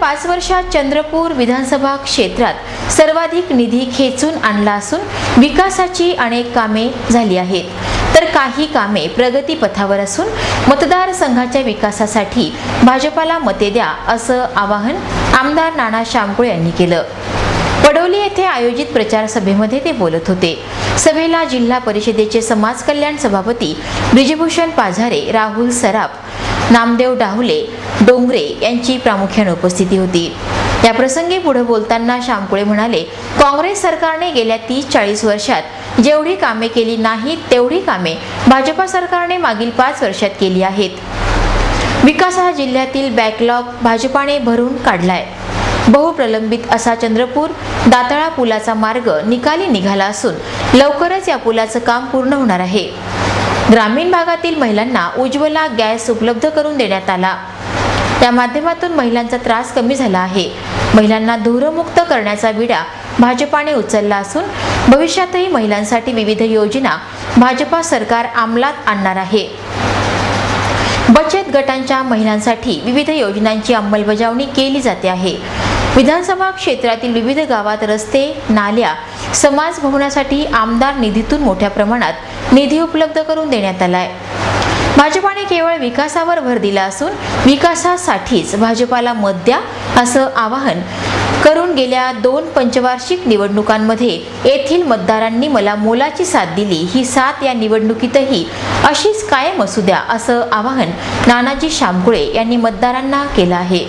पाच वर्षात चंद्रपूर विधानसभा क्षेत्रात सर्वाधिक निधी खेचून आणला असून विकासाची अनेक कामे झाली आहेत. तर काही कामे प्रगतीपथावर असून मतदारसंघाच्या विकासासाठी भाजपाला मते द्या असं आवाहन आमदार नाना शामकुळे यांनी केलं. पडोली येथे आयोजित प्रचार सभेमध्ये ते बोलत होते. सभेला जिल्हा परिषदेचे समाज कल्याण सभापती ब्रिजभूषण पाझारे राहुल सराफ नामदेव डाहुले डोंगरे यांची प्रामुख्याने उपस्थिती होती. या प्रसंगी पुढे बोलताना शामकुळे म्हणाले काँग्रेस सरकारने गेल्या तीस चाळीस वर्षात जेवढी कामे केली नाहीत तेवढी कामे भाजपा सरकारने मागील पाच वर्षात केली आहेत. विकास हा जिल्ह्यातील बॅकलॉग भाजपाने भरून काढलाय. बहुप्रलंबित असा चंद्रपूर दाताळा पुलाचा मार्ग निकाली निघाला असून लवकरच या पुलाचं काम पूर्ण होणार आहे. ग्रामीण भागातील महिलांना उज्ज्वला गॅस उपलब्ध करून देण्यात आला. त्या माध्यमातून महिलांचा त्रास कमी झाला आहे. महिलांना धूरमुक्त करण्याचा विडा भाजपाने उचलला असून भविष्यातही महिलांसाठी विविध योजना भाजपा सरकार अंमलात आणणार आहे. बचत गटांच्या महिलांसाठी विविध योजनांची अंमलबजावणी केली जाते आहे. विधानसभा क्षेत्रातील विविध गावात रस्ते नाल्या समाज भवनासाठी आमदार निधीतून मोठ्या प्रमाणात निधी उपलब्ध करून देण्यात आलाय. भाजपाने केवळ विकासावर भर दिला असून विकासासाठीच भाजपाला मत द्या असं आवाहन करून गेल्या दोन पंचवार्षिक निवडणुकांमध्ये येथील मतदारांनी मला मोलाची साथ दिली. ही साथ या निवडणुकीतही अशीच कायम असू द्या असं आवाहन नानाजी शामकुळे यांनी मतदारांना केलं आहे.